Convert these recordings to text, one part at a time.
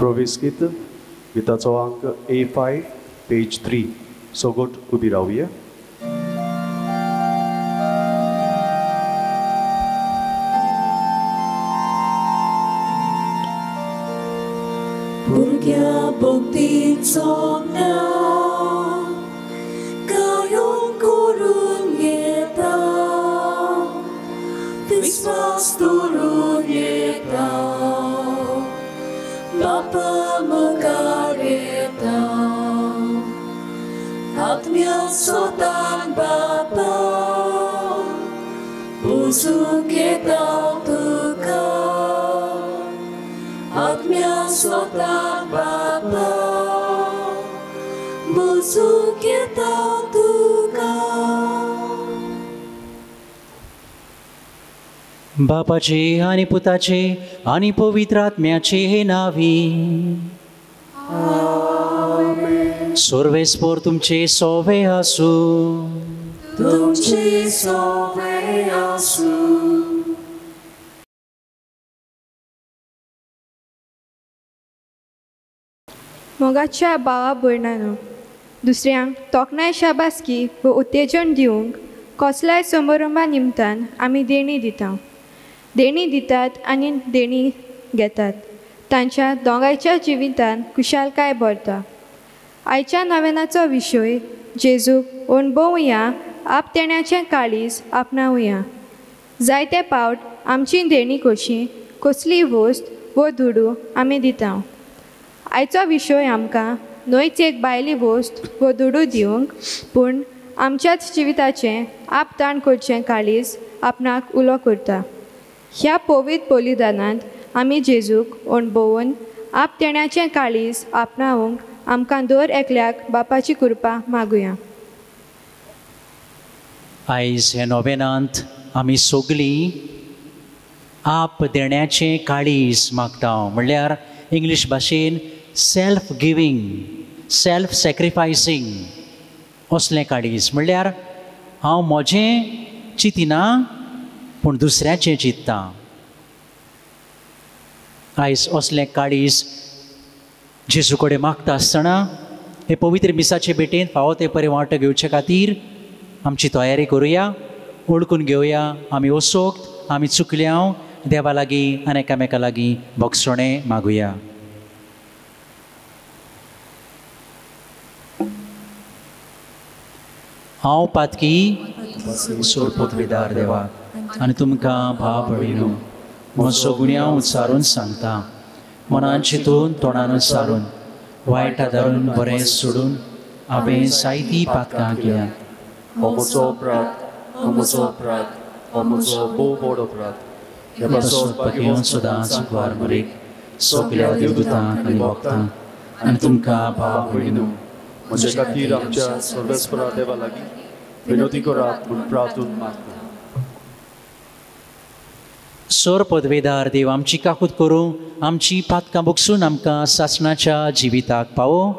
प्रवेश गीत गिताचो अंक ए फाय पेज थ्री सोगोट उभी रावया भुरग्या भक्तीचो ज्ञान आत्म्या स्वतान बापा बुजूंक येता तुका आत्म्या स्वता बापा बुजूंक येता तुका बापाचे आणि पुताचे आणि पवित्र आत्म्याचे हे नावी सोर्वेस्पोर तुमचे सोवे आसू तुमचे सोवे आसूं मोगाच्या भावा भयणानो दुसऱ्यांक तोखणाय शाबासकी व उत्तेजन दिवंक कसल्याय समारंभा निमतान आमी देणी दिता देणी दितात आनी देणी घेतात. तांच्या दोगांयच्या जिवितान कुशालकाय भरता आयच्या नव्यानाचो विशय जेजूक अणभवया आप तेण्याचें काळीज आपणावया जायते पावट आमची देणी कशी कसली वस्त वो धुडू आमी दिता आयचो विशय आमकां न्हयच एक बायली वस्त वो धुडू दिवंक पूण आमच्याच जिविताचें आपताण करचें काळीज आपणाक उलो करता. ह्या पवित बलिदानांत आमी जेजूक अणभवून आप तेण्याचें काळीज आपणावंक आमकां दर एकल्याक बापाची कृपा मागुया. आयज हे नोवेनांत आमी सगळीं आप देण्याचें काळीज मागता म्हणल्यार इंग्लीश भाशेन सेल्फ गिवींग सेल्फ सॅक्रिफायसींग असलें काळीज. म्हणल्यार हांव म्हजें चिंतिना, पूण दुसऱ्याचें चिंत्तां. आयज असलें काळीज जेजू कडेन मागता आसतना हे पवित्र मिसाचे भेटेन फावो ते परे वांटो घेवचे खातीर आमची तयारी करुया ओळखून घेवया आमी वसोक्त आमी चुकल्या देवा लागीं आनी एकामेका लागीं भोगसणें मागुया. हांव पातकी सोर पोतवेदार देवा आनी तुमकां भाव भयणू म्हजो गुन्यांव उच्चारून सांगता. मनान चिंतून तोंडान उच्चारून वायट धरून बरें सोडून हांवें जायतीं पातकां केल्यात हो म्हजो अपराध हो म्हजो अपराध हो म्हजो भोव व्हड अपराध ह्या पासून पासून सदांच वार मरेक सगल्या देवदूतांक आनी भक्तांक आनी तुमकां भाव भयणू म्हजे खातीर आमच्या सर्वेस्परा देवा लागीं विनोदी करात म्हूण प्रार्थून मागता. सोर पदवेदार देव आमची काकूत करू आमची पातकां बोगसून आमकां सासणाच्या जिविताक पावो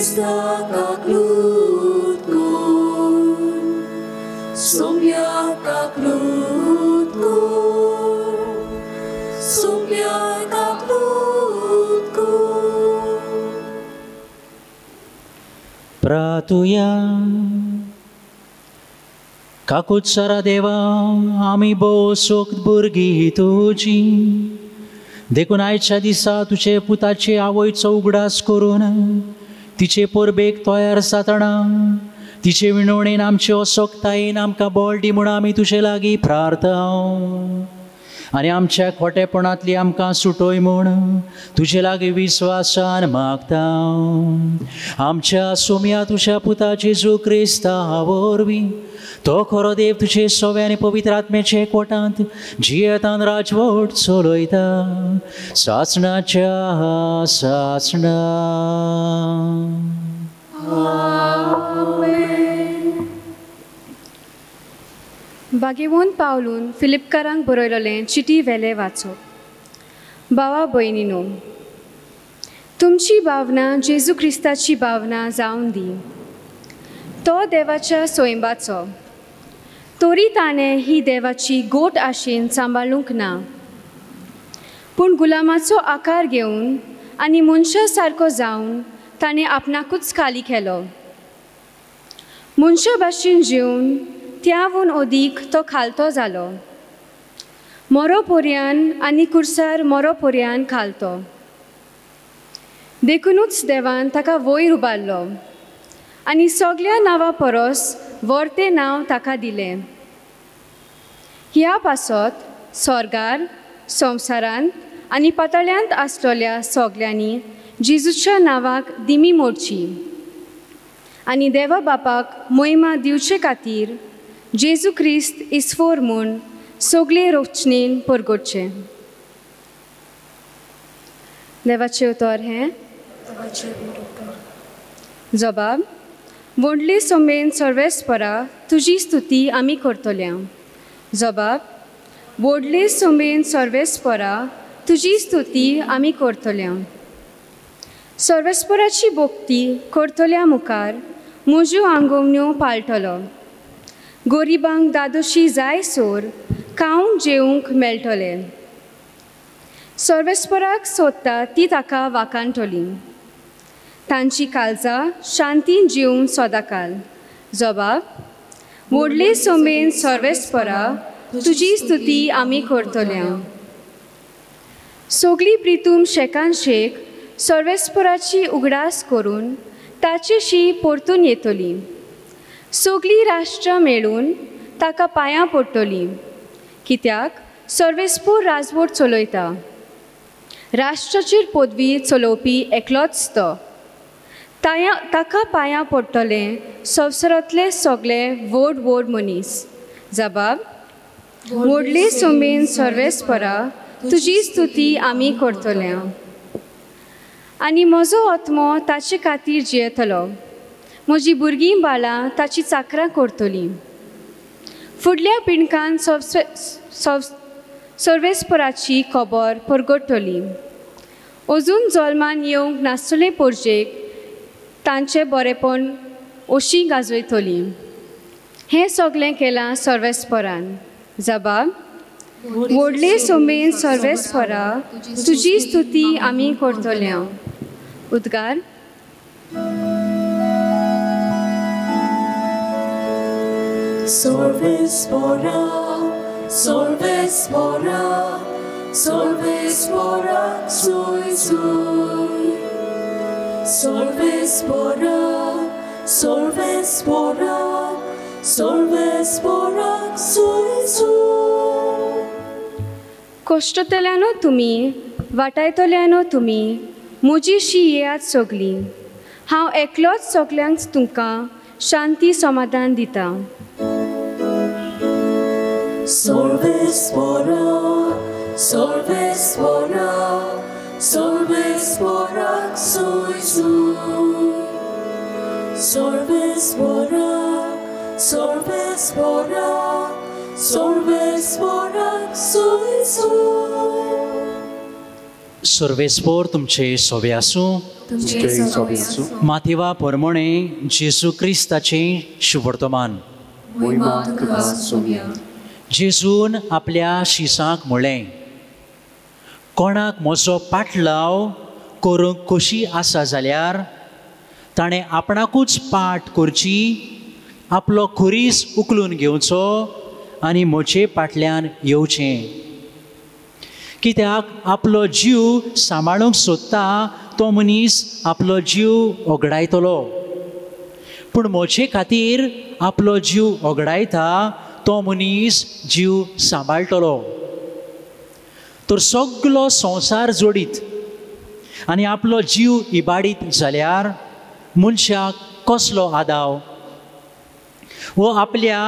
Krista ka klu Subiakat lutku Subiakat lutku काकूत सारा देवा आमी भोव सोक्त भुरगीं तुजी देखून आयच्या दिसा तुजे पुताचे आवयचो उगडास करून तिचे पोरबेक तयार जातना तिचे विणवणेन आमचे असोक्तायेन आमकां बळ म्हूण आमी तुजे लागीं प्रार्थना आनी आमच्या खोटेपणांतली आमकां सुटोय म्हूण तुजे लागीं विस्वासान मागता आमच्या सोम्या तुज्या पुता जो क्रिस्ता वरवीं तो खरो देव तुजे सोवे आनी पवित्र आत्म्याचे कोटांत जियेतान राजवट चलयता सासणाच्या सासणा. बागेवून पावलून फिलिपकारांक बरयलेलें चिटी वेले वाचप भावा भयणीनो तुमची भावना जेजू क्रिस्ताची भावना जावन दी. तो देवाच्या सोयंबाचो. तोरी ताणें ही देवाची गोट आशेन सांबाळूंक ना. पूण गुलामाचो आकार घेवन आनी मनशा सारको जावन ताणें आपणाकूच खाली केलो. मनशा भाशेन जिवन त्याहून अदीक तो खालतो जालो मोरो पोरयान आनी कुर्सार मोरो पोरयान खालतो. देखूनच देवान ताका वयर उबारलो आनी सगळ्या नांवा परस वर्ते नांव ताका दिलें. ह्या पासत स्वर्गार संवसारांत आनी पातळ्यांत आसलेल्या सगल्यांनी जिजूच्या नांवाक दिमी मोडची. आनी देवा बापाक मोहिमा दिवचे खातीर जेजू क्रिस्त इस्फोर म्हूण सगळे रोचणेन परगोडचे देवाचें उतर हें जबाब व्हडले सोमेन सर्वेस्परा तुजी स्तुती आमी करतल्या जबाब व्हडले सोमेन सर्वेस्परा तुजी स्तुती आमी करतल्या सर्वेस्पराची भोक्ती करतल्या मुखार म्हज्यो आंगवण्यो पाळटलो गोरिबांक दादोशी जाय सोर खावंक जेवंक मेळटलें? सर्वेस्पराक सोदता ती ताका वाकांटली तांची काळजां शांतीन जिवन सदाकाल जबाब व्हडले सोमेन सर्वेस्परा तुजी स्तुती आमी करतल्या. सगळी प्रितूम शेकान शेख सर्वेस्पराची उगडास करून ताचेशी परतून येतली. सगळीं राष्ट्रां मेळून ताका पांयां पडटलीं कित्याक? सर्वेस्पूर राजवट चलयता. राष्ट्राचेर पदवी चलोवपी एकलोच तो. ताया ताका पांयां पडटलें संवसारांतले सगळे व्हड व्हड मनीस. जबाब? व्हडले सोमेन सर्वेस्परा तुजी स्तुती आमी करतल्या. आनी म्हजो आत्मो ताचे खातीर जियेतलो. म्हजीं भुरगीं बाळां ताची चाकरां करतलीं फुडल्या पिणकान सर्वेस्पराची खबर परगडटली अजून जल्मान येवंक नासतले पोरजेक तांचें बरेपण अशी गाजयतली हें सगळें केलां सर्वेस्परान जबाब व्हडले सोमेन सर्वेस्परा तुजी स्तुती आमी करतल्या उद्गार Sorvespora, sorvespora, sorvespora, sui sui. Sorvespora, sorvespora, sorvespora, sui sui. कश्टतल्यानो तुमी वाटायतल्यानो तुमी म्हजीशी येयात सगलीं हांव एकलोच सगल्यांक तुमकां शांती समाधान दिता Sorvespora, sorvespora, sorvespora, sui sui. Sorvespora, sorvespora, sorvespora, sui sui. सर्वेस्पोर तुमचे सोबे आसूं जय सोबी आसूं माथेवा परमणे जेजू क्रिस्ताचें शुभवर्तमान मोहिमा तुका सोबी जेजून आपल्या शिसांक म्हळें कोणाक म्हजो पाटलाव करूंक कशी आसा जाल्यार ताणें आपणाकूच पाट करची आपलो खुरीस उखलून घेवचो आनी म्हजे फाटल्यान येवचें. कित्याक आपलो जीव सांबाळूंक सोदता तो मनीस आपलो जीव ओगडायतलो. पूण म्हजे खातीर आपलो जीव ओगडायता तो मनीस जीव सांबाळटलो तर सगलो संवसार जोडीत आनी आपलो जीव इबाडीत जाल्यार मनशाक कसलो आदाव? वो आपल्या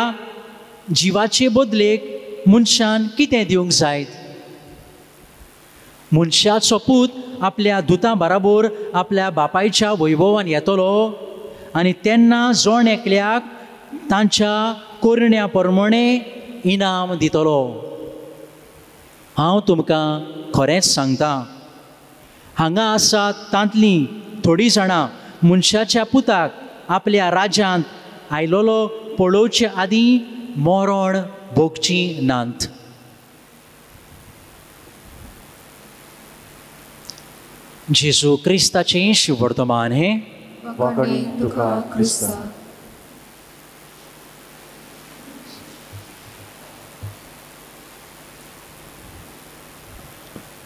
जिवाचे बदलेक मनशान कितें दिवंक जायत? मनशाचो पूत आपल्या दुतां बराबर आपल्या बापायच्या वैभवान येतलो आनी तेन्ना जोण एकल्याक तांच्या कोरण्या प्रमाणे इनाम दितलो. हांव तुमकां खरेंच सांगतां हांगा आसा तांतलीं थोडीं जाणां मनशाच्या पुताक आपल्या राज्यांत आयलोलो पळोवचे आदीं मरण भोगची नांत. जेजू क्रिस्ताचें शिवर्तमान हें? तुका क्रिस्ता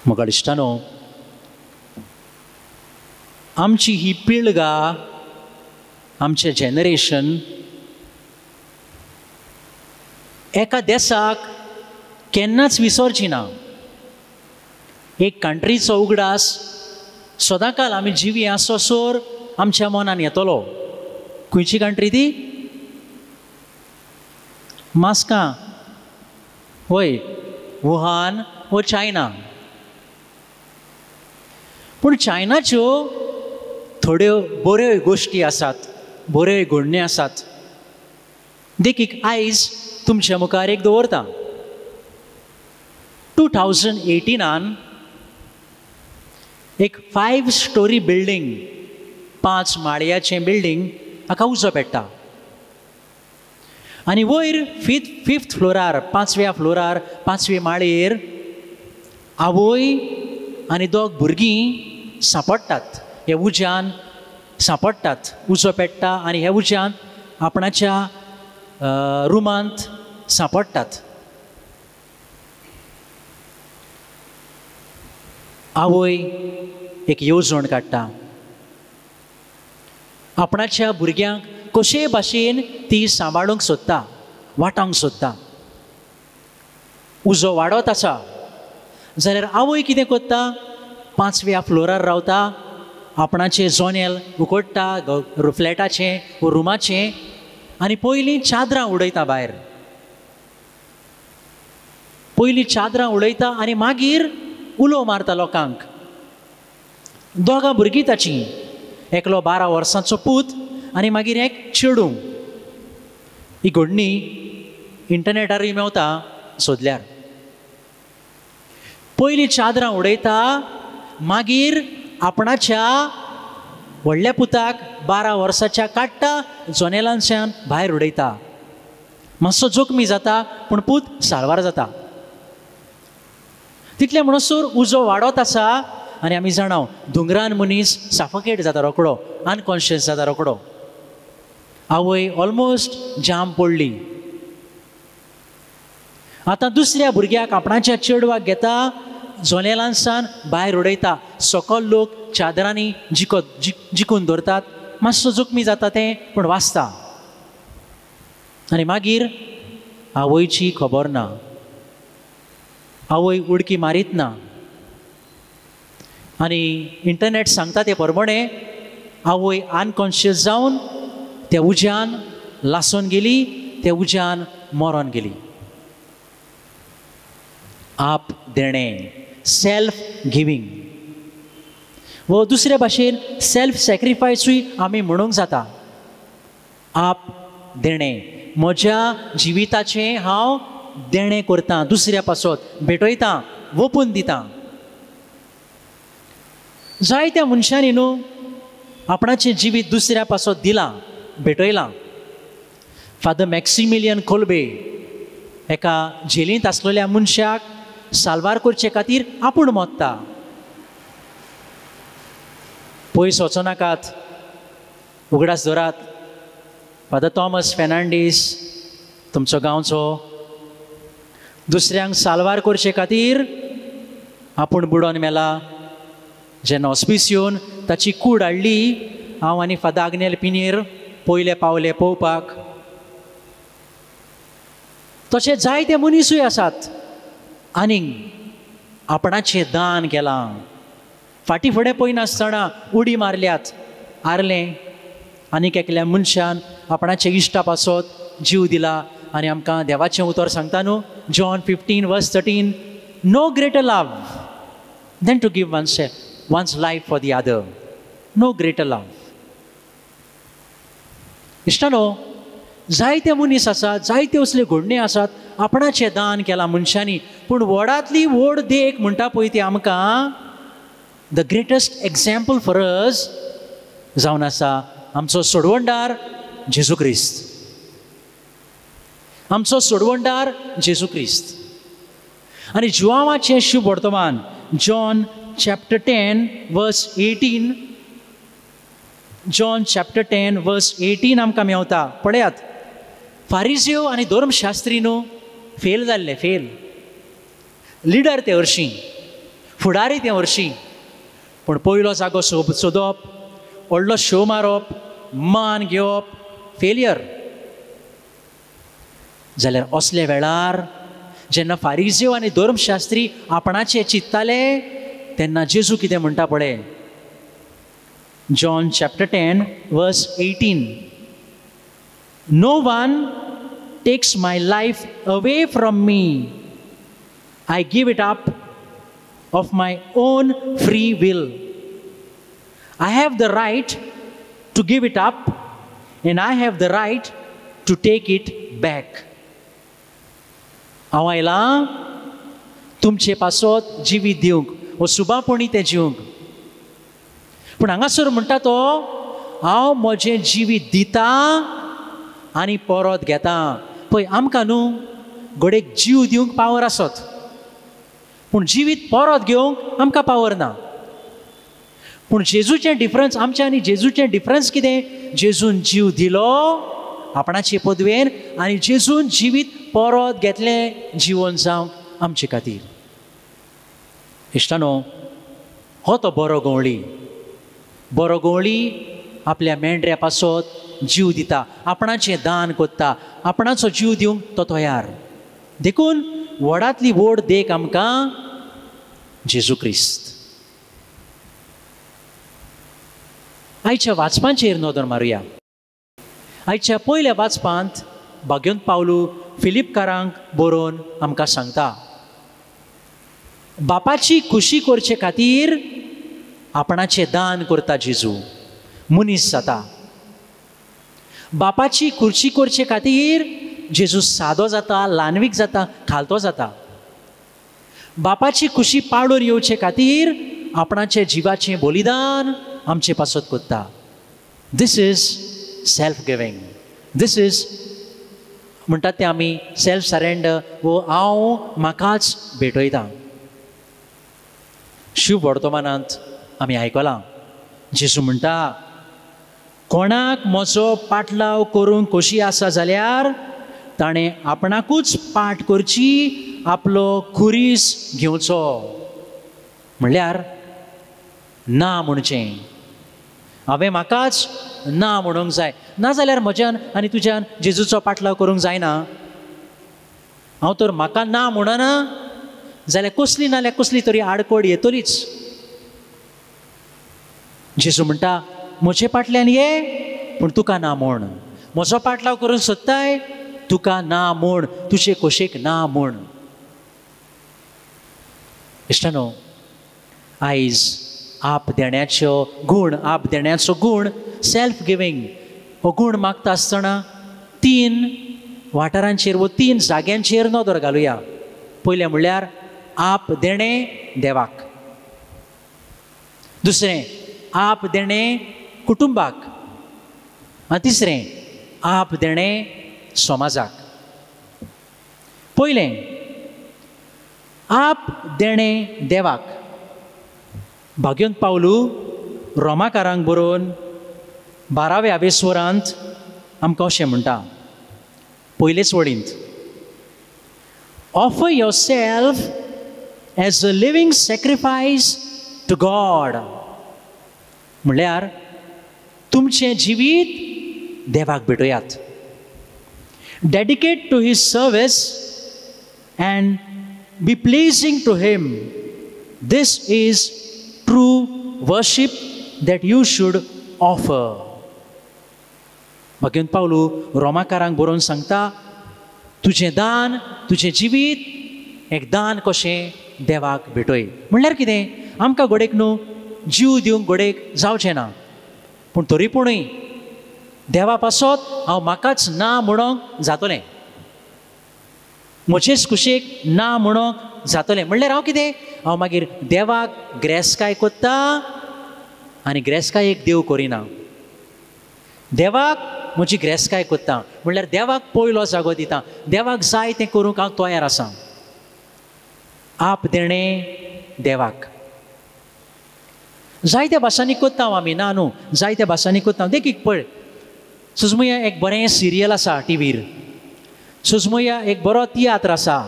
मग दिसतानो आमची ही पिळगा आमचें जेनरेशन एका देशाक केन्नाच विसरची ना. एक कंट्रीचो उगडास सदांकाल आमी जिवी आसोसोर आमच्या मनान येतलो. खंयची कंट्री ती? मास्कां. वय वुहान वो चायना. पूण चायनाच्यो थोड्यो बऱ्यो गोश्टी आसात बऱ्यो घडण्यो आसात. देखीक आयज तुमच्या मुखार एक दवरता टू थावजंड एटिनान एक फायव स्टोरी बिल्डींग पांच माळयाचें बिल्डींग हाका उजो पेट्टा. आनी वयर फिफ्थ फिफ्थ फ्लोरार पांचव्या फ्लोरार पांचवे माळयेर आवय आनी दोग भुरगीं सांपडटात हे उज्यान सांपडटात उजो पेट्टा आनी हे उज्यान आपणाच्या रुमांत सांपडटात आवय एक येवजण काडटा आपणाच्या भुरग्यांक कशे भाशेन ती सांबाळूंक सोदता वाटावंक सोदता. उजो वाडत आसा. जाल्यार आवय कितें करता? पांचव्या फ्लोरार रावता आपणाचें जोनेल उकडटा ग- फ्लॅटाचें वो रुमाचें आनी पयलीं चादरां उडयता भायर पयलीं चादरां उडयता आनी मागीर उलो मारता लोकांक. दोगां भुरगीं ताचीं. एकलो बारा वर्सांचो पूत आनी मागीर एक चेडूं. ही घडणी इंटरनेटारूय मेवता सोदल्यार. पयलीं चादरां उडयता मागीर आपणाच्या व्हडल्या पुताक बारा वर्साच्या काडटा जोनेलांच्यान भायर उडयता. मातसो जोखमी जाता पूण पूत साळवार जाता. तितले म्हणसर उजो वाडत आसा आनी आमी जाणाव दोंगरान मनीस साफकेट जाता रोकडो अनकॉन्शियस जाता रोकडो. आवय ऑलमोस्ट जाम पडली. आतां दुसऱ्या भुरग्याक आपणाच्या चेडवाक घेता जोनेलांसान भायर उडयता सकल लोक चादरांनी जिकत जिक जिकून दवरतात मातसो जोखमी जाता तें पूण वाचता. आनी मागीर आवयची खबर ना. आवय उडकी मारीत ना. आनी इंटरनेट सांगता ते प्रमाणे आवय अनकॉन्शियस जावन त्या उज्यान लासून गेली त्या उज्यान मरोन गेली. आप देणें. सेल्फ गिवींग वो दुसऱ्या भाशेन सेल्फ सॅक्रिफायसूय आमी म्हणूंक जाता. आप देणें. म्हज्या जिविताचें हांव देणें करतां दुसऱ्या पासत भेटयतां ओपून दितां. जायत्या मनशांनी न्हू आपणाचें जिवीत दुसऱ्या पासत दिलां भेटयलां. फादर मॅक्सिमिलियन कोल्बे एका जेलींत आसलेल्या मनशाक साल्वार करचे खातीर आपूण मोत्ता. पयस वचो नाकात उगडास धरात फादर थॉमस फेर्नांडीस तुमचो गांवचो दुसऱ्यांक साल्वार करचे खातीर आपूण बुडोन मेला. जेन्ना ऑस्पीस येवन ताची कूड हाडली हांव आनी फादर आग्नेल पिनेर पयले पावले पळोवपाक. तशें जायते मनीसूय आसात. आनीक आपणाचें दान केलां. फाटी फुडें पळयनासतना उडी मारल्यात. आरलें आनीक एकल्या मनशान आपणाचे इश्टा पासत जीव दिला. आनी आमकां देवाचें उतर सांगता न्हू John fifteen verse thirteen no greater love than to give one's one's life for the other no greater love इश्टानो जायते मनीस आसात जायत्यो असल्यो घडण्यो आसात आपणाचें दान केलां मनशांनी. पूण व्हडांतली व्हड देख म्हणटा पळय ती आमकां. The greatest example for us जावन आसा आमचो सोडवणदार जेजू क्रिस्त आमचो सोडवणदार जेजू क्रिस्त आनी जुआवाचें शुभ वर्तमान John chapter ten verse eighteen. John chapter ten verse eighteen आमकां मेवता. पळयात फारिजियो आनी धर्मशास्त्री न्हू फेल जाल्ले फेल. लिडर ते हरशीं फुडारी ते हरशीं पूण पयलो जागो सोब सोदप व्हडलो शो मारप मान घेवप फेलियर. जाल्यार असले वेळार जेन्ना फारिजीव आनी धर्मशास्त्री आपणाचे चिंत्ताले तेन्ना जेजू कितें म्हणटा पळय? John chapter ten verse eighteen. No one takes my life away from me I give it up of my own free will I have the right to give it up and I have the right to take it back हांव आयलां तुमचे पासत जिवीत दिवंक वो सुबापणी तें जिवंक पूण हांगासर म्हणटा तो हांव म्हजें जिवीत दिता आनी परत घेता पळय आमकां न्हू घोडेक जीव दिवंक पावर आसत. पूण जिवीत परत घेवंक आमकां पावर ना. पूण जेजूचें डिफरन्स आमचें आनी जेजूचें डिफरन्स कितें? जेजून जीव दिलो आपणाचे पदवेन आनी जेजून जिवीत परत घेतलें जिवन जावंक आमचे खातीर. इश्टानो हो तो बरो गवळी. बरो गवळी आपल्या मेंढऱ्या पासत जीव दिता आपणाचें दान कोत्ता आपणाचो जीव दिवंक तो तयार. देखून व्हडांतली व्हड देख आमकां जेजू क्रिस्त आयच्या वाचपांचेर नदर मारुया. आयच्या पयल्या वाचपांत भाग्यवंत पावलू फिलिपकारांक बरोवन आमकां सांगता बापाची खुशी करचे खातीर आपणाचें दान करता जेजू मनीस जाता. बापाची खुर्ची करचे खातीर जेजू सादो जाता ल्हानवीक जाता खालतो जाता. बापाची खुशी पाडून येवचे खातीर आपणाचे जिवाचें बलिदान आमचे पासत कोत्ता this is self giving this is म्हणटात ते आमी सेल्फ सरेंडर वो हांव म्हाकाच भेटयतां. शिव वर्तमानांत आमी आयकलां जेजू म्हणटा कोणाक म्हजो पाटलाव करूंक कशी आसा जाल्यार ताणें आपणाकूच पाट करची आपलो खुरीस घेवचो. म्हणल्यार ना म्हणचें. हांवें म्हाकाच ना म्हणूंक जाय. नाजाल्यार म्हज्यान आनी तुज्यान जेजूचो पाटलाव करूंक जायना. हांव तर म्हाका ना म्हणना जाल्यार कसली नाल्यार कसली तरी आडकोड येतलीच. जेजू म्हणटा म्हजे पाटल्यान ये पूण तुका ना म्हण म्हजो पाटलाव करूंक सोदताय तुका ना म्हण तुजे खोशेक ना म्हण इश्टानो आयज आप देण्याच्यो गूण आप देण्याचो गूण सेल्फ गिवींग हो गूण मागता आसतना तीन वाठारांचेर वो तीन जाग्यांचेर नदर घालुया. पयलें म्हणल्यार आप देणें देवाक. दुसरें आप देणें कुटुंबाक आनी तिसरें आप देणें समाजाक पयलें आप देणें देवाक भाग्यंत पावलू रोमाकारांक बरोवन बाराव्या वेस्वरांत आमकां अशें म्हणटा पयलेच वडींत offer your self as a living sacrifice to God म्हणल्यार तुमचें जिवीत देवाक भेटुयात. Dedicate to his service and be pleasing to him this is true worship that you should offer भगवंत पावलू रोमाकारांक बरोवन सांगता तुजें दान तुजें जिवीत एक दान कशें देवाक भेटय? म्हणल्यार कितें? आमकां घोडेक न्हू जीव दिवंक घोडेक जावचें ना. पूण तरी पूणय देवा पासत हांव म्हाकाच ना म्हणोंक जातलें. म्हजेच खुशेक ना म्हणोंक जातलें. म्हणल्यार हांव कितें? हांव मागीर देवाक ग्रेस्काय कोत्ता? आनी ग्रेस्कायेक देव करिना. देवाक म्हजी ग्रेस्काय कोत्ता? म्हणल्यार देवाक पयलो जागो दिता. देवाक जाय तें करूंक हांव तयार आसा. आप देणें देवाक. जायत्या भाशांनी कोत्ता आमी ना न्हू जायत्या भाशांनी कोत्ता देखीक पळय सुजमुया एक बरें सिरियल आसा टिवीर सुजमुया एक बरो तियात्र आसा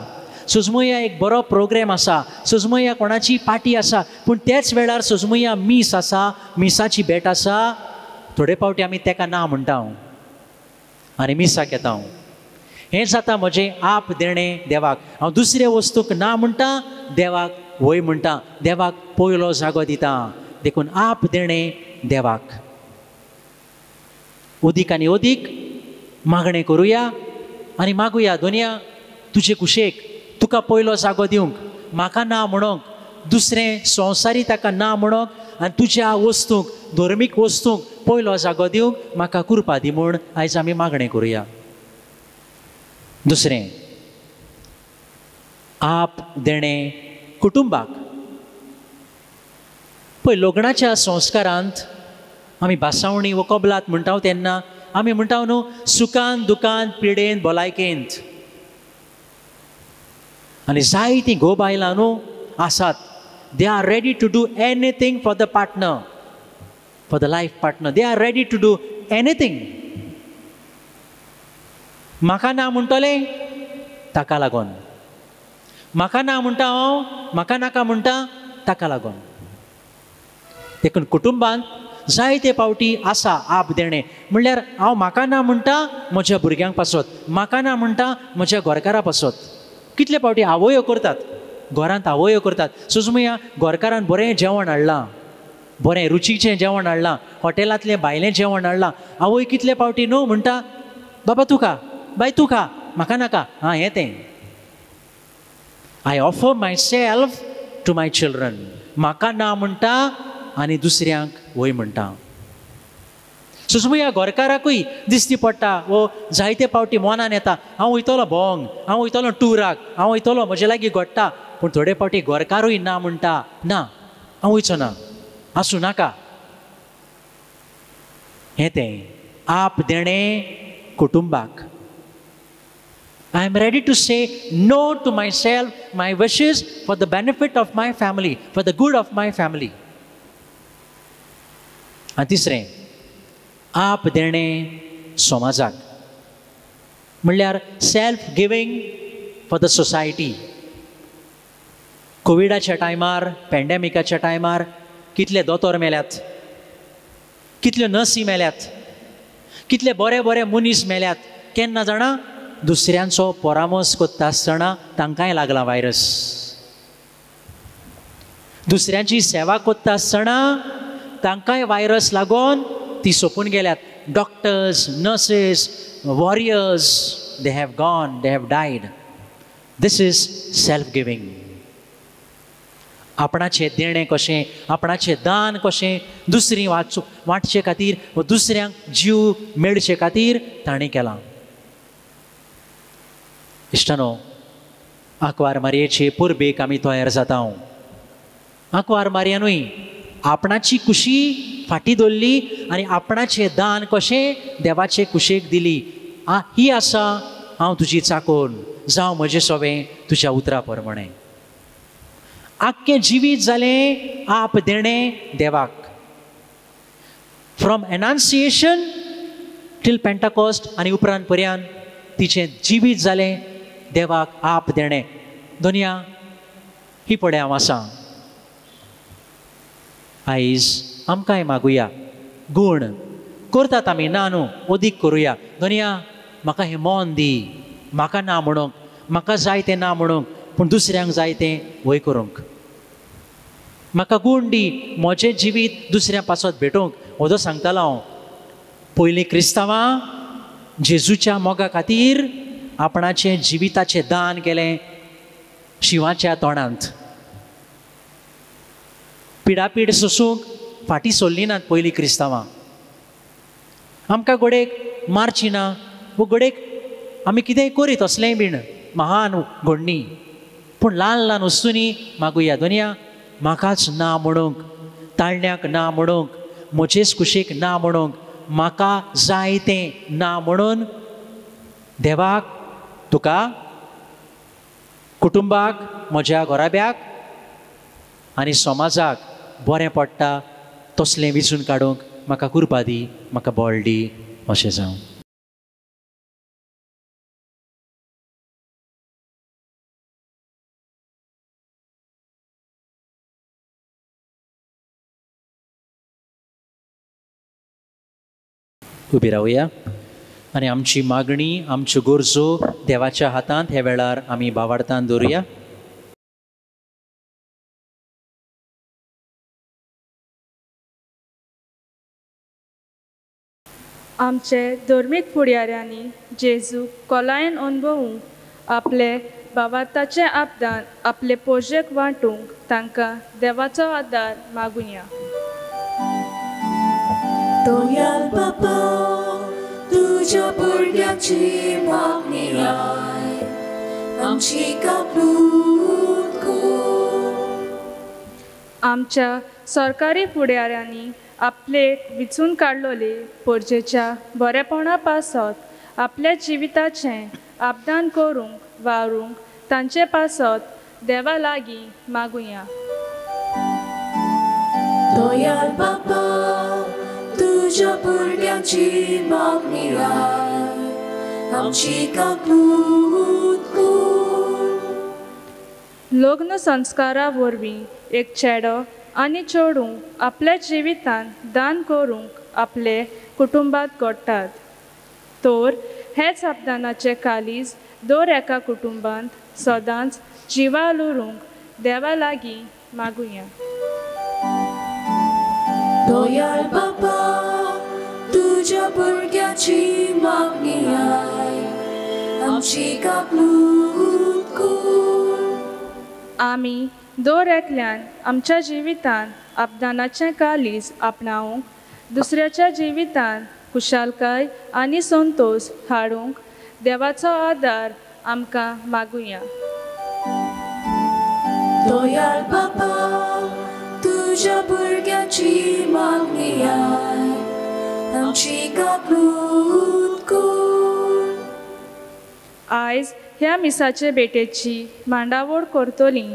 सुजमुया एक बरो प्रोग्राम आसा सुजमुया कोणाची पार्टी आसा पूण तेच वेळार सुजमुया मीस आसा मिसाची भेट आसा थोडे फावटी आमी तेका ना म्हणटा हांव आनी मिसाक येता हांव हें जाता म्हजें आप देणें देवाक. हांव दुसऱ्या वस्तूक ना म्हणटा देवाक वय म्हणटा. देवाक पयलो जागो दिता. देखून आप देणें देवाक. ओदीक आनी ओदीक मागणें करूया आनी मागुया दोनिया तुजे कुशेक तुका पयलो जागो दिवंक म्हाका ना म्हणोंक दुसरें संवसारी ताका ना म्हणोंक आनी तुज्या वस्तूंक धर्मीक वस्तूंक पयलो जागो दिवंक म्हाका कृपा दी म्हूण आयज आमी मागणें करुया. दुसरें आप देणें कुटुंबाक. पळय लग्नाच्या संस्कारांत आमी भासावणी वो कबलात म्हणटा तेन्ना आमी म्हणटा न्हू सुखान दुखान पिडेन भलायकेंत. आनी जायतीं घो बायलां न्हू आसात they are ready to do anything for the partner for the life partner they are ready to do anything म्हाका ना म्हणटलें ताका लागून. म्हाका ना म्हणटा हांव म्हाका नाका म्हणटा ताका लागून. देखून कुटुंबांत जायते पावटी आसा आप देणें. म्हणल्यार हांव म्हाका ना म्हणटा म्हज्या भुरग्यांक पासत म्हाका ना म्हणटा म्हज्या गोरकारा पासत. कितले पावटी आवयो करतात? घरांत आवयो करतात. सुजमया गोरकारान बरें जेवण हाडलां. बरें रुचीचें जेवण हाडलां. हॉटेलांतलें भायलें जेवण हाडलां. आवय कितले पावटी न्हू म्हणटा बाबा तूं खा बाय तूं खा म्हाका नाका हां हें तें. I offer my self to my children म्हाका ना म्हणटा आनी दुसऱ्यांक वय म्हणटा. सुजमुया गोरकाराकूय दिश्टी पडटा. वो जायते फावटी मनान येता. हांव वयतलो भोंग हांव वयतलो टुराक हांव वयतलो म्हजे लागीं घडटा. पूण थोडे फावटी गोरकारूय ना म्हणटा. ना हांव वयचो ना. आसूं नाका. हें तें आप देणें कुटुंबाक. I am ready to say no to myself, my wishes for the benefit of my family, for the good of my family. आनी तिसरें आप देणें समाजाक म्हणल्यार self giving for the society कोविडाच्या टायमार पॅन्डेमिकाच्या टायमार कितले दोतोर मेल्यात? कितल्यो नर्सी मेल्यात? कितले बरे बरे मनीस मेल्यात? केन्ना जाणा? दुसऱ्यांचो परामर्श कोत्ता आसतना तांकांय लागला वायरस दुसऱ्यांची सेवा कोत्ता आसतना तांकांय वायरस लागून ती सोंपून गेल्यात. Doctors nurses warriors they have gone they have died this is self giving आपणाचें देणें कशें आपणाचें दान कशें दुसरीं वाचू वांटचे खातीर वा दुसऱ्यांक जीव मेळचे खातीर ताणें केलां. इश्टानो आंकवार मारयेचे पुर्बेक आमी तयार जाता आंकवार मारयानूय आपणाची कुशी फाटी दवरली आनी आपणाचें दान कशें देवाचे कुशेक दिली. आ ही आसा हांव तुजी चाकोन. जावं म्हजें सोवें तुज्या उतरा प्रमाणें. आख्खें जिवीत जालें आप देणें देवाक. फ्रॉम एनाउन्सिएशन टील पेंटाकॉस्ट आनी उपरांत पर्यंत तिचें जिवीत जालें देवाक आप देणें. दुनिया ही पडे हांव आसां आयज आमकांय मागुया. गूण. करतात आमी ना न्हू ओदीक करुया. दोनया म्हाका हें मोन दी. म्हाका ना म्हणूंक. म्हाका जाय तें ना म्हणूंक. पूण दुसऱ्यांक जाय तें वय करूंक. म्हाका गूण दी. म्हजें जिवीत दुसऱ्या पासत भेटूंक. ओदो सांगतालो हांव. पयलीं क्रिस्तांवां जेजूच्या मोगा खातीर आपणाचें जिविताचें दान केलें शिवाच्या तोंडांत. पिडापीड सोसूंक फाटी सोल्ली नात पयलीं क्रिस्तांवां आमकां घडेक मारची ना वो गोडेक आमी कितेंय करीत असलेंय बीण महान घडणी. पूण ल्हान ल्हान वस्तूंनी मागुया दोनया म्हाकाच ना म्हणूंक ताळण्याक ना म्हणूंक म्हजेच कुशीक ना म्हणूंक म्हाका जाय तें ना म्हणून देवाक तुका कुटुंबाक म्हज्या घोराब्याक आनी समाजाक बरें पडटा तसलें विचून काडूंक म्हाका कुरपा दी म्हाका बॉल दी अशें जावं. उबी रावया आनी आमची मागणी आमच्यो गरजो देवाच्या हातांत ह्या वेळार आमी बावार्थान दवरुया. आमचे धर्मीक फुडाऱ्यांनी जेजू कोलायन अणभवूंक आपले भावार्थाचे आपदान आपले पोजेक वांटूंक तांकां देवाचो आदार मागुया कर आमच्या सरकारी फुडाऱ्यांनी आपले विचून काडलोले पोरजेच्या बरेपणा पासत आपल्या जिविताचें आपदान करूंक वावरूंक तांचे पासत देवा लागीं मागुया. दोयाल बाबा तुझ्या भुरग्याची मागणी आमची लग्न संस्कारा वरवीं एक चेडो आनी चेडूं आपल्या जिवितान दान करूंक आपले कुटुंबांत घडटात तर हेच आपदानाचे कालीज दर एका कुटुंबांत सदांच जिवाल उरूंक देवा लागीं मागुया. दोयाल बाबा तुझ्या भुरग्याची मागणी आय आमची कापलूत कर. आमी दर एकल्यान आमच्या जिवितान आपदानाचें कालीज आपणावंक दुसऱ्याच्या जिवितान खुशालकाय आनी संतोश हाडूंक देवाचो आदार आमकां मागुया. दोयाल बाबा तुझ्या भुरग्याची मागणी आमची आयज ह्या मिसाचे बेटेची मांडावळ करतली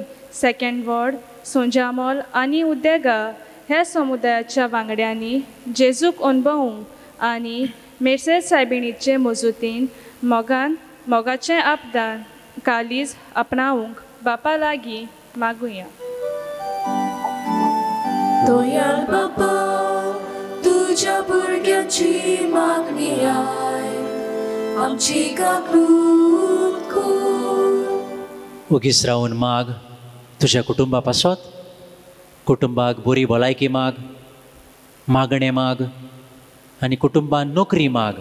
सेकंड वॉर्ड सोंजामोल आनी उद्देगा ह्या समुदायाच्या वांगड्यांनी जेजूक अणभवूंक आनी मेर्सेद सायबिणीचे मजूतीन मोगान मोगाचें आपदान कालीज आपणावंक बापा लागीं मागुया. दोयाल बाबा तुझ्या भुरग्याची मागणी आय आमची कर ओगीच रावून माग. तुज्या कुटुंबा पासत कुटुंबाक बरी भलायकी माग मागणें माग आनी कुटुंबान नोकरी माग.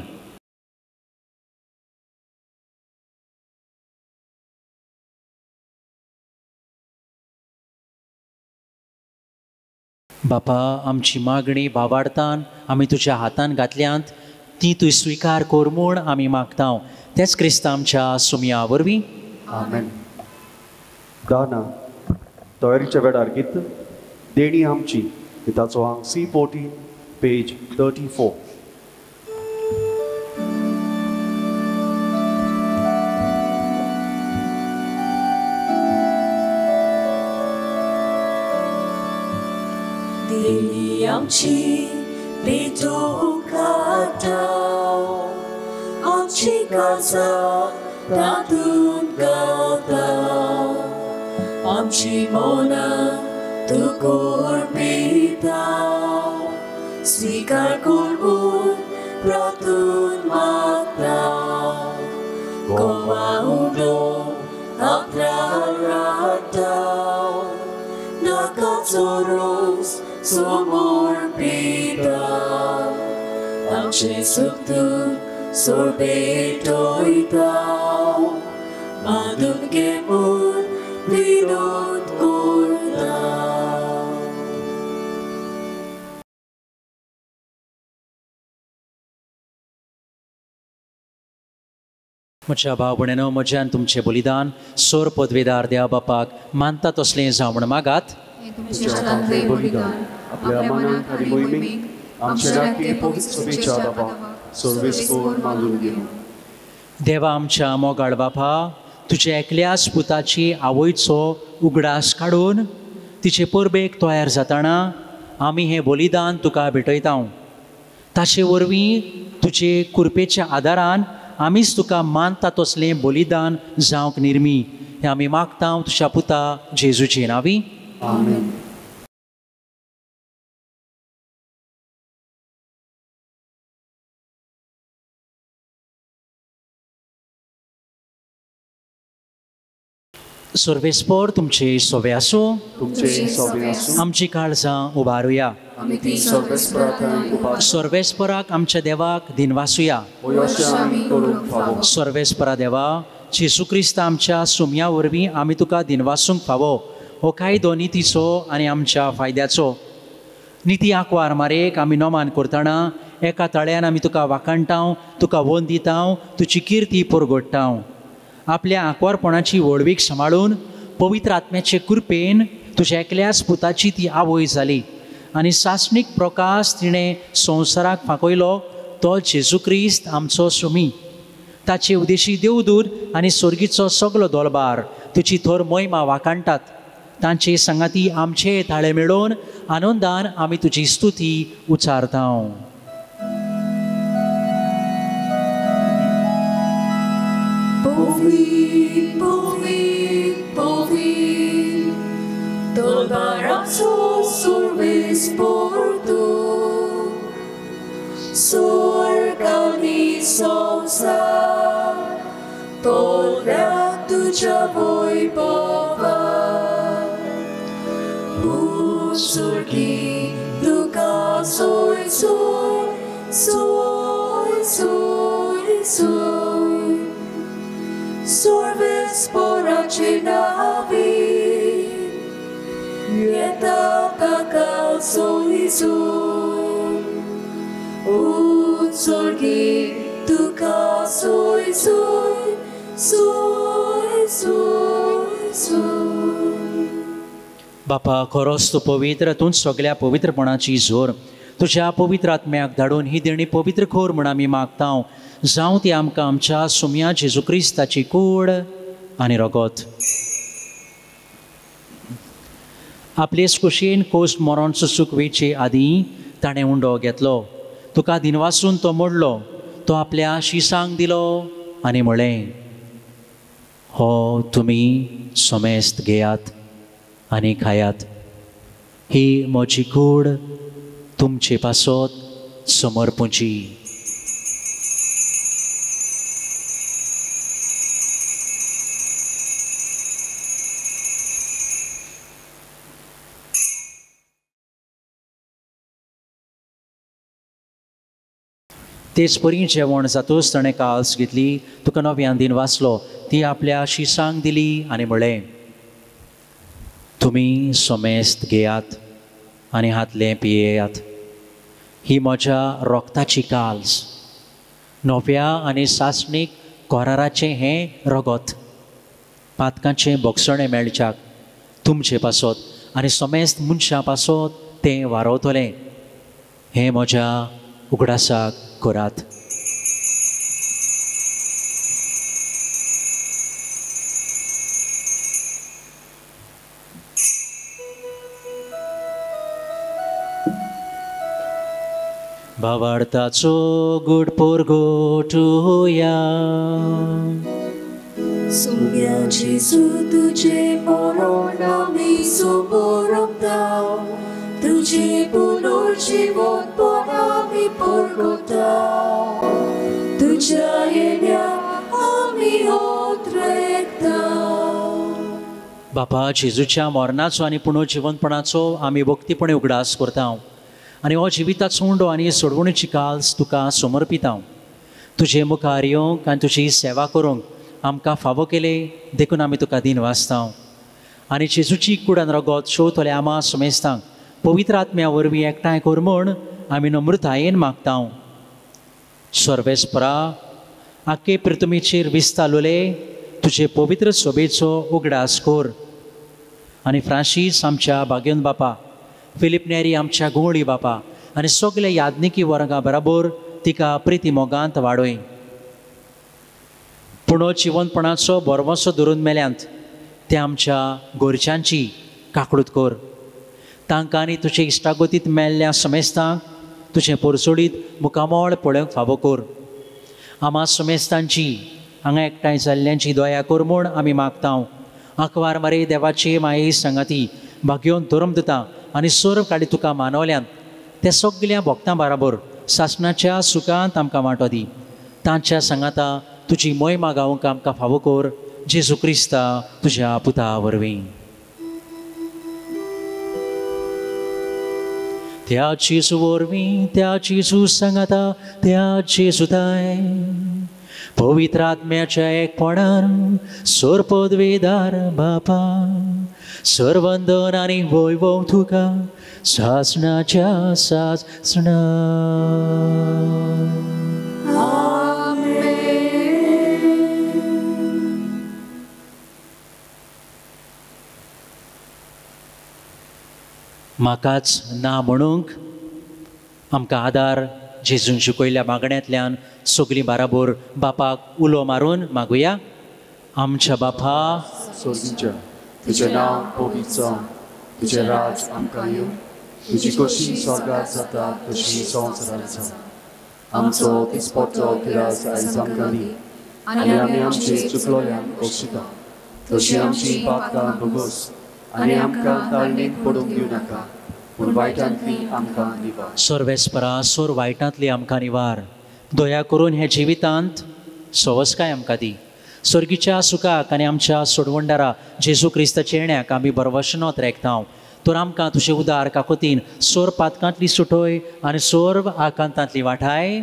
बापा आमची मागणी भावार्थान आमी तुज्या हातान घातल्यांत ती तुवें स्विकार कर म्हूण आमी मागतांव. तेंच क्रिस्त आमच्या सुमया वरवीं. आमेन. गाना. तयारीच्या वेळार गीत देणी आमची गीताचो हांग C fourteen page thirty four देणी आमची बेतोकाटा आमची कासा तातून गाता आमची मोना तू कोर पिता स्वीकार करून प्रातून मागता गोवा उडो आपला राता Nakazo rose somor pita Amche suktu sorbetoita Madum gemur vinod kurta म्हज्या भाव भयणीनो म्हज्यान तुमचें बलिदान. सोर पदवेदार देवा बापाक. मानता तसलें जावं म्हण मागात आपल्या मनात आणि मोहिमेक आमच्या राखी पवित्र सभेच्या बाबा सर्वेस्पोर मानून घेऊ. देवा आमच्या मोगाळ बापा. तुज्या एकल्याच पुताची आवयचो उगडास काडून तिचे परबेक तयार जाताना आमी हें बलिदान तुका भेटयता ताचे वरवीं तुजे कुर्पेच्या आदारान आमीच तुका मानता तसलें बलिदान जावंक निर्मी हें आमी मागता तुज्या पुता जेजूची नावी. आमेन सर्वेस्पोर तुमचे सोवे आसूं तुमचे सोबे आसूं आमची काळजां उबारुया सर्वेस्पराक आमच्या देवाक दिनवासुया सर्वेस्परा देवा जेसू क्रिस्त आमच्या सुमया वरवीं आमी तुका दिनवासूंक फावो हो कांय दोनी तिचो आनी आमच्या फायद्याचो. निती आंकवार मारेक आमी नोमान करतना एका तळ्यान आमी तुका वाकाणटाव तुका वोन दिताव तुजी किर्ती परगोडटाव आपल्या आंकवारपणाची वळवीक सांबाळून पवित्र आत्म्याचे कृपेन तुज्या एकल्याच पुताची ती आवय जाली आनी सासणीक प्रकाश तिणें संवसाराक फांकयलो तो जेजू क्रिस्त आमचो सुमी. ताचे उदेशी देवदूत आनी स्वर्गीचो सगलो दोलबार तुजी थोर मोहिमा वाकाणटात. तांचे संगाती आमचे ताळे मेळोवन आनंदान आमी तुजी स्तुती Povi, povi, povi, dol barazzo survis portu, sur calmisosa, tol ratu voi pova, usurgi duca soi soi, soi soi soi, soy Sorves por navi Nieta kakao soy soy Utsorgi tuka soy soy Soy, soy, soy बापा खरोच तूं पवित्र तूं सगळ्या पवित्रपणाची जोर तुज्या पवित्र आत्म्याक धाडून ही देणी पवित्र खोर म्हण आमी मागतांव जावं ती आमकां आमच्या सुमया जेजू क्रिस्ताची कूड आनी रगत. आपलेच कुशीन कोस्ट मरण सुकवेचे आदीं ताणें उंडो घेतलो. तुका दिनवासून तो मोडलो तो आपल्या शिसांक दिलो आनी म्हळें हो तुमी सोमेस्त घेयात आनी खायात. ही म्हजी कूड तुमचे पासत समर्पूची तेच परी जेवण जातूच ताणें काल्स घेतली तुका नव्यान दिन वाचलो ती आपल्या शिसांक दिली आनी म्हळें तुमी सोमेस्त घेयात. आनी हातलें पियेयात ही म्हज्या रोगताची काल्स. नव्या आनी सासणीक कोराराचें हें रगत. पातकांचें बोगसणें मेळच्याक तुमचे पासत आनी समेस्त मनशां पासत तें वारोवतलें. हें म्हज्या उगडासाक करात. भावार्थाचो गूड पोरगोटुया Sumia Jesu tuझे मरण आम्ही सोबोरमता तुझे पुनर्जीवन पण आम्ही परगता तुझ्या येण्या आम्ही ओद्रेकता बापा जेजूच्या मरणाचो आनी पुनर्जिवनपणाचो आमी भक्तीपणे उगडास करता आनी हो जिविताचो उंडो आनी सोडवणीची काल्स तुका समर्पिता तुजे मुखार येवंक आनी तुजी सेवा करूंक आमकां फावो केले देखून आमी तुका दिन वाचता आनी जेजूची कुडान रगत शोतले आमा समेस्तांक पवित्र आत्म्या वरवीं एकठांय कर म्हूण आमी नम्रतायेन मागता सर्वेस्परा आख्खे पृथ्वीचेर विस्तालोले तुजे पवित्र सोबेचो उगडास कोर. आनी फ्रांसीस आमच्या बागेन बापा फिलिप नेरी आमच्या गुवळी बापा. आनी सगले याज्ञिकी वर्गा बराबर तिका प्रिती मोगांत वाडोय पुणो जिवनपणाचो बरवसो धरून मेल्यांत ते आमच्या गोरच्यांची काकडूत कोर. तांकां आनी तुजे इश्टागोतीत मेल्ल्या समेस्तांक तुजें पोरसोडीत मुखामोळ पळोवंक फावो कर. आमा समेस्तांची हांगा एकठांय जाल्ल्यांची दया कोर म्हूण आमी मागता आंकवार मरे देवाची माये संगाती भाग्योन धर्म दिता. आनी सोर काडी तुका मानवल्यान. ते सगल्या भक्तां बाराबर सासणाच्या सुखांत आमकां वांटो दी. तांच्या सांगाता तुजी मोयमा गावूंक आमकां फावो कर. जेजू क्रिस्ता तुज्या पुता वरवीं त्या चेसू वरवीं त्या चेसू सांगाता त्या. चेसुताय पवित्र आत्म्याच्या एकपणान सोर पदवेदार बापा. सर्वंदन आनी वैभव तुका सासणाच्या सासणा म्हाकाच ना म्हणूंक आमकां आदार जेजून शिकयल्या मागण्यांतल्यान सगलीं बाराबोर बापाक उलो मारून मागुया. आमच्या बापा स्वर्गीच्या तुजें नांव पवित्र जावं तुजें राज आमकां येवं तुजी कशी स्वर्गात जाता तशी संवसारांत जावं आमचो दिसपट्टो किरास आयज आमकां दी आनी आमी आमचे चुकलोल्यांक बक्षिता तशी आमची पातकां भोगोस आनी आमकां ताळणेक पडूंक दिवं नाका पूण वायटांतली आमकां निवार सोरवेस्परा सोर वायटांतली आमकां निवार दया करून हे जिवितांत सवस्काय आमकां दी स्वर्गीच्या सुखाक आनी आमच्या सोडवंडारा जेजू क्रिस्ताच्या येण्याक आमी बरवशनोत रेखतांव. तर आमकां तुजे उदार काकोतीन सोर पातकांतली सुटोय आनी सोर आकांतांतली वाठाय?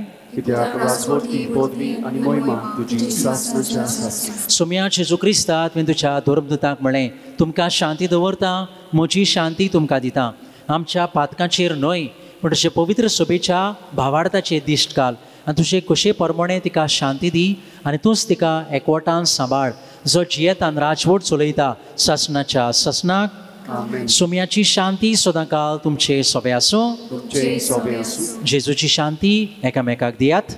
सोम्या जेजू क्रिस्ता तुवें तुज्या धर्मदुतांक म्हळें तुमकां शांती दवरता म्हजी शांती तुमकां दिता. आमच्या पातकांचेर न्हय पूण तुजे पवित्र सभेच्या भावार्थाचेर दिश्ट घाल आनी तुजे कशे परमणे तिका शांती दी आनी तूंच तिका एकवटान सांबाळ जो जियेतान राजवट चलयता ससनाच्या ससनाक. आमेन. सोम्याची शांती सदांकाल तुमचे सोबे आसूं. जेजूची शांती एकामेकाक दियात.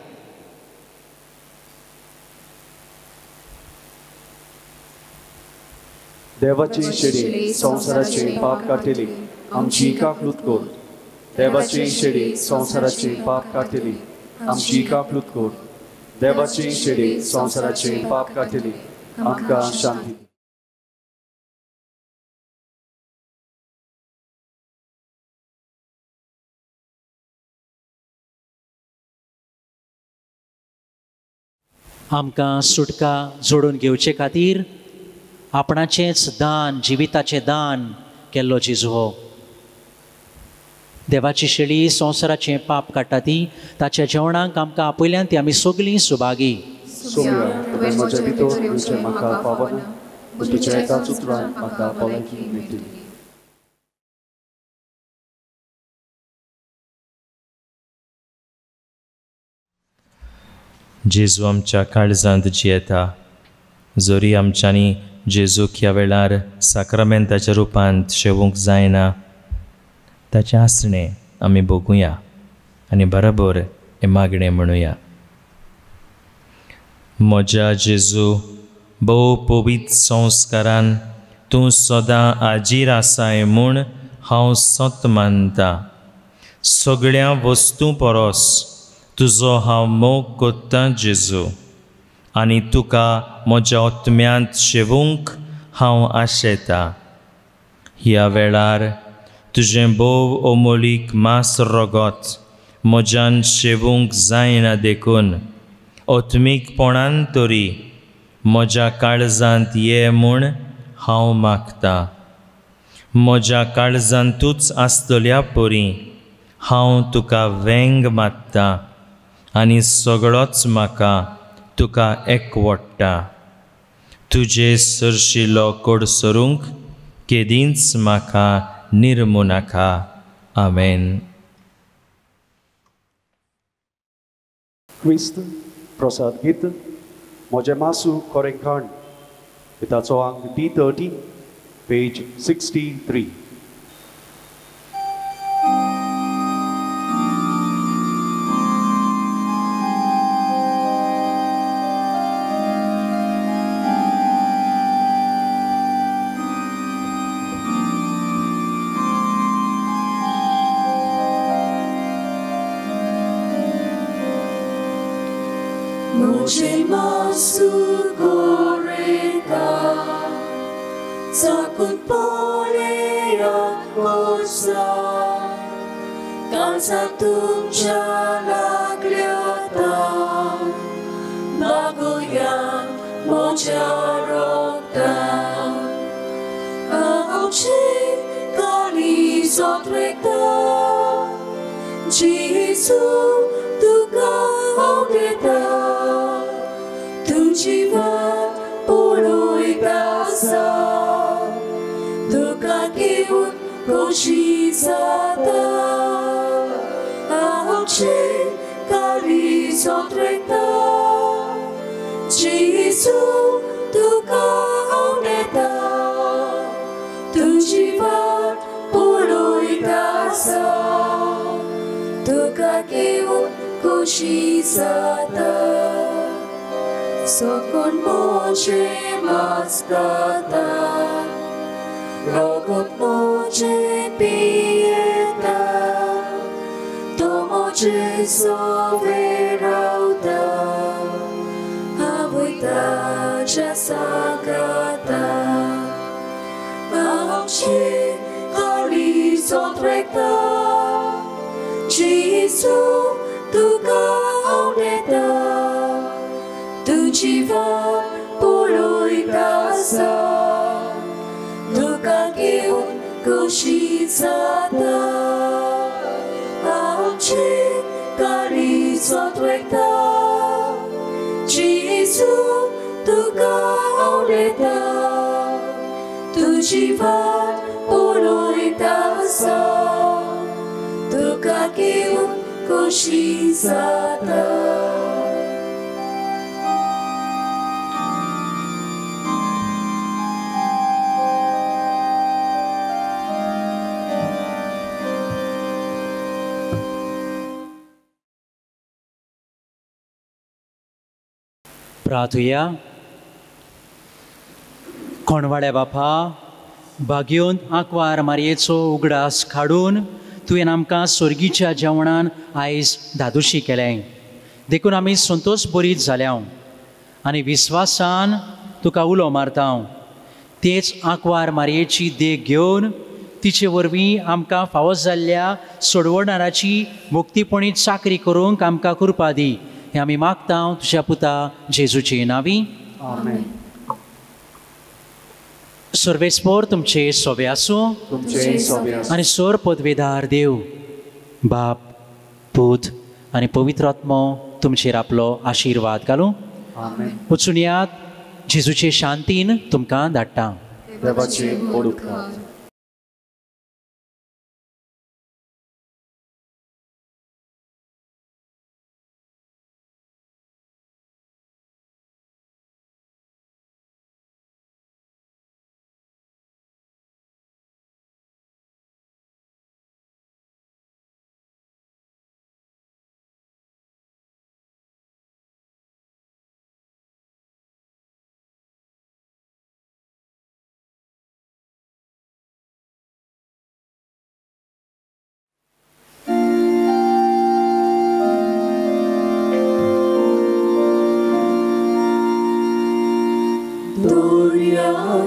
देवाची शेडी संवसाराचे पाप काटिली आमची काकलूत कोर देवाची शेडी संवसाराचे पाप काटिली आमची काकलूत कोर देवाची शेडी संवसाराचे पाप काटिली आमकां शांती आमकां सुटका जोडून घेवचे खातीर आपणाचेंच दान जिविताचें दान केल्लो जेजू हो. देवाची शेळी संवसाराचें पाप काडटा ती ताच्या जेवणाक आमकां आपयल्यान ती आमी सगलीं सुभागी सोम्या तुवें म्हज्या भितर तुजें म्हाका पावना पूण तुज्या एकाच उतरान म्हाका भलायकी मेळटली जेजू आमच्या काळजांत जियेता जोरी आमच्यांनी जेजूक ह्या वेळार साक्रामेंताच्या रुपांत शेवूंक जायना ताचें आसणें आमी बगुया आनी बरोबर हे मागणें म्हणुया. म्हज्या जेजू भोव पवित्र संस्कारान तूं सदां आजीर आसाय म्हूण हांव सत मानता. सगळ्या वस्तू परस तुजो हांव मोग कोत्ता जेजू. आनी तुका म्हज्या आत्म्यांत शेवूंक हांव आशेता. ह्या वेळार तुजें भोव ओमोलीक मास रगत म्हज्यान शेवूंक जायना देखून ओत्मीकपणान तरी म्हज्या काळजांत ये म्हूण हांव मागता म्हज्या काळजांतूच आसतल्या परी हांव तुका वेंग मागता आनी सगळोच म्हाका तुका एकवडटा तुजे सरशिलो कोड सरूंक केदींच म्हाका nirmunaka. Amen. Christ Prasad Gita Mojamasu Korenkan Vitatsoang D30 page 63 tuncea la creata, Bagoia, Mocea Rota, Auci, Cali, Sotrecta, Gesù, Tu Caudeta, Tu Civa, Pului Casa, Tu Cachiu, Coșița Ta, Pace, carizo treta, Gesù, tu caoneta, tu civat poloi casa, tu caciu cucisata, ta lo con logot chế pie, Gesù verrò da a buita jasagata Avocce coli sotrecta Gesù tu ca oneta Tu ci va polui casa Tu ca che un cuscizata Boże, carizo tu está, Jesus, tu gaudeta, tu jivat poloita sa, tu kakiun kushizata. प्रार्थुया. कोणवाड्या बापा बागयोन आंकवार मारयेचो उगडास काडून तुवें आमकां स्वर्गीच्या जेवणान आयज धादुशी केलें. देखून आमी संतोश बरीत जाल्या आनी विस्वासान तुका उलो मारता तेच आंकवार मारयेची देख घेवन तिचे वरवीं आमकां फावो जाल्ल्या सोडवणाराची मुक्तीपणी चाकरी करूंक आमकां कृपा दी. हें आमी मागता तुज्या पुता जेजूची नावी. सर्वेस्पोर तुमचे सोबे आसूं. आनी सोर पदवेदार देव बाप पूत आनी पवित्र आत्मो तुमचेर आपलो आशिर्वाद घालूं. वचून यात जेजूचे शांतीन तुमकां धाडटा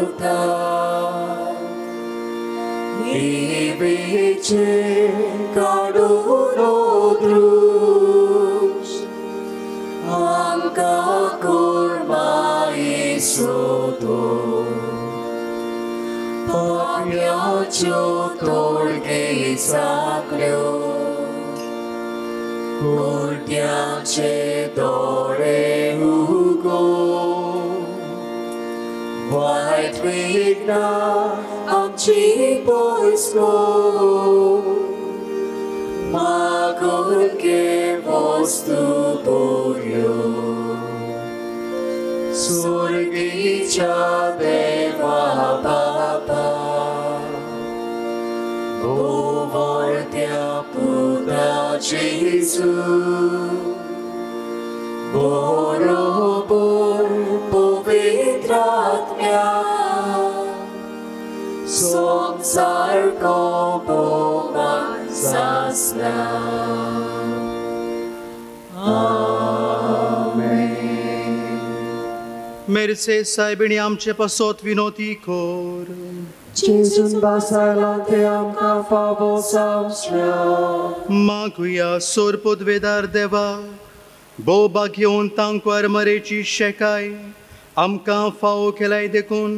of God. Vì vì trên có đủ đô trus, ang kakurba isoto. Pagyo chutor e sakryo, Kurdiang chedor, Wigna ang chibois ko. Magulke vos tuburio. Surgicha deva papa. Bovortia puta Jesu. Boro Somsar ko Boga sasna मेरसे सायबिणी आमचे पसोत विनोती कोर Jesun basaila te amka favo samsra मागुया सोर पदवेदार देवा बोबा घेवन तांकां आरमारेची शेकाय आमकां फावो केलाय देखून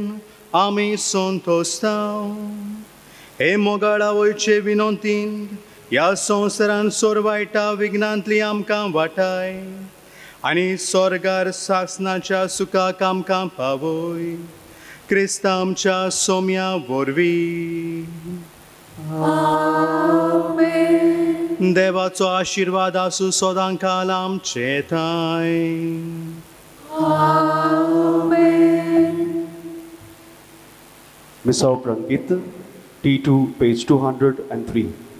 आमी संतोस्ताव हे मोगाळा वयचे विनोंतीन ह्या संवसारान सोर वायटा विघ्नांतली आमकां वाटाय. आनी स्वर्गार सासनाच्या सुखाक आमकां पावय. क्रिस्ता आमच्या सोम्या वरवीं. देवाचो आशिर्वाद आसूं सोदांकाल आमचे थंय. of Rangit, T2, page 203.